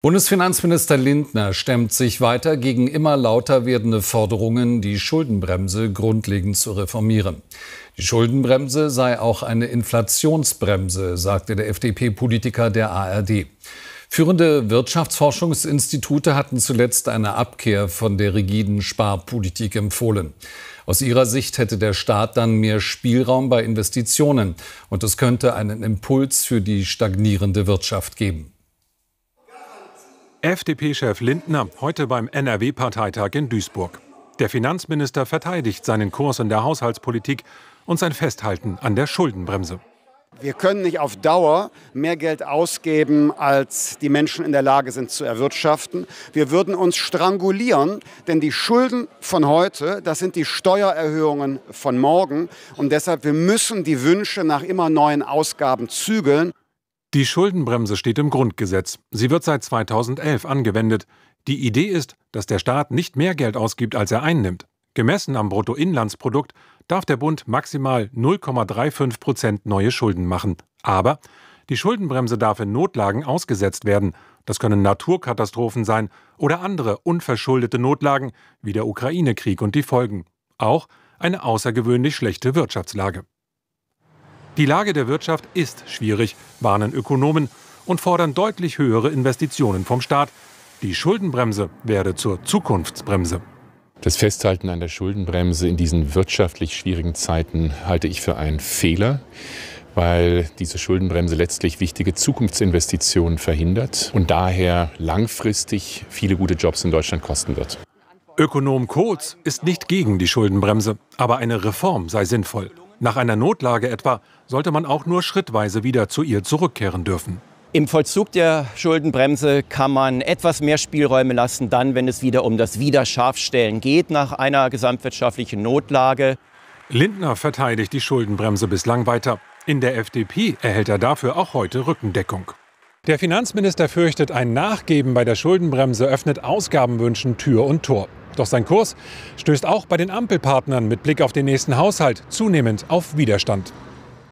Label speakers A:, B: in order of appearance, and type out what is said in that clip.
A: Bundesfinanzminister Lindner stemmt sich weiter gegen immer lauter werdende Forderungen, die Schuldenbremse grundlegend zu reformieren. Die Schuldenbremse sei auch eine Inflationsbremse, sagte der FDP-Politiker der ARD. Führende Wirtschaftsforschungsinstitute hatten zuletzt eine Abkehr von der rigiden Sparpolitik empfohlen. Aus ihrer Sicht hätte der Staat dann mehr Spielraum bei Investitionen und es könnte einen Impuls für die stagnierende Wirtschaft geben.
B: FDP-Chef Lindner heute beim NRW-Parteitag in Duisburg. Der Finanzminister verteidigt seinen Kurs in der Haushaltspolitik und sein Festhalten an der Schuldenbremse.
C: Wir können nicht auf Dauer mehr Geld ausgeben, als die Menschen in der Lage sind zu erwirtschaften. Wir würden uns strangulieren, denn die Schulden von heute, das sind die Steuererhöhungen von morgen. Und deshalb, wir müssen die Wünsche nach immer neuen Ausgaben zügeln.
B: Die Schuldenbremse steht im Grundgesetz. Sie wird seit 2011 angewendet. Die Idee ist, dass der Staat nicht mehr Geld ausgibt, als er einnimmt. Gemessen am Bruttoinlandsprodukt darf der Bund maximal 0,35 Prozent neue Schulden machen. Aber die Schuldenbremse darf in Notlagen ausgesetzt werden. Das können Naturkatastrophen sein oder andere unverschuldete Notlagen wie der Ukraine-Krieg und die Folgen. Auch eine außergewöhnlich schlechte Wirtschaftslage. Die Lage der Wirtschaft ist schwierig, warnen Ökonomen und fordern deutlich höhere Investitionen vom Staat. Die Schuldenbremse werde zur Zukunftsbremse.
D: Das Festhalten an der Schuldenbremse in diesen wirtschaftlich schwierigen Zeiten halte ich für einen Fehler, weil diese Schuldenbremse letztlich wichtige Zukunftsinvestitionen verhindert und daher langfristig viele gute Jobs in Deutschland kosten wird.
B: Ökonom Kohls ist nicht gegen die Schuldenbremse, aber eine Reform sei sinnvoll. Nach einer Notlage etwa sollte man auch nur schrittweise wieder zu ihr zurückkehren dürfen.
E: Im Vollzug der Schuldenbremse kann man etwas mehr Spielräume lassen, dann, wenn es wieder um das Wiederscharfstellen geht nach einer gesamtwirtschaftlichen Notlage.
B: Lindner verteidigt die Schuldenbremse bislang weiter. In der FDP erhält er dafür auch heute Rückendeckung. Der Finanzminister fürchtet, ein Nachgeben bei der Schuldenbremse öffnet Ausgabenwünschen Tür und Tor. Doch sein Kurs stößt auch bei den Ampelpartnern mit Blick auf den nächsten Haushalt zunehmend auf Widerstand.